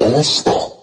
どうした。